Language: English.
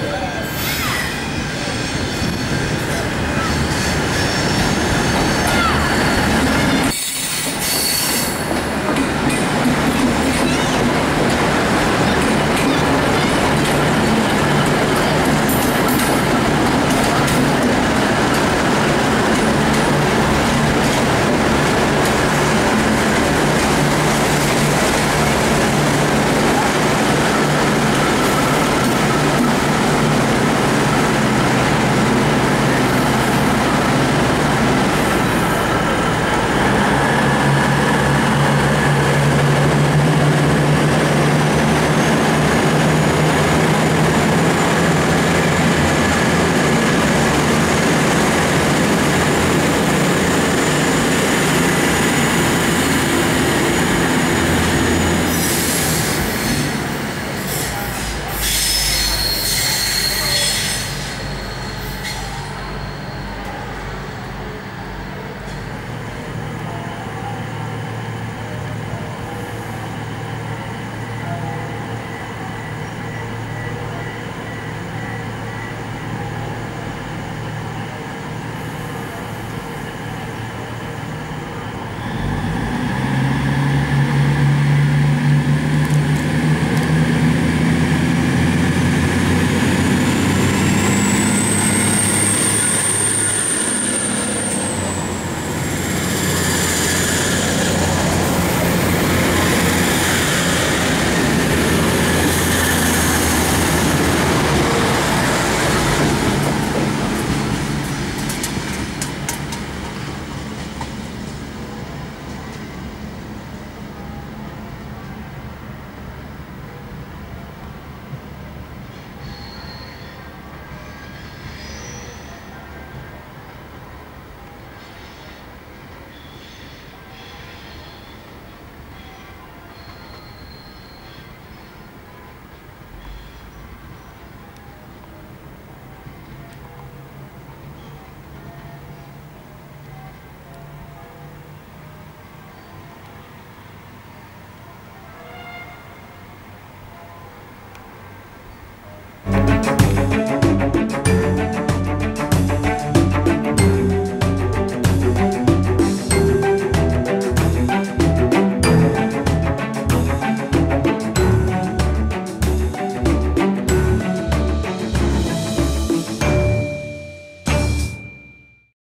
Thanks.